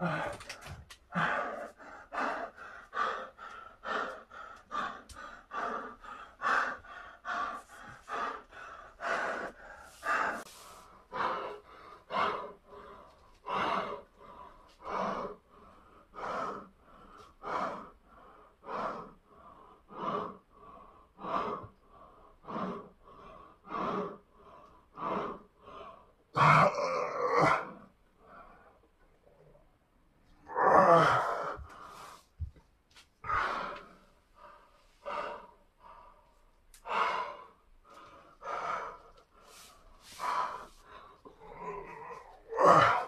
Uh, Wow.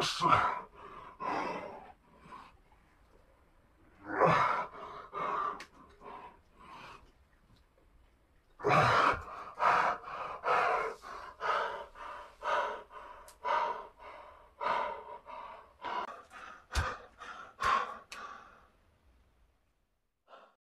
不是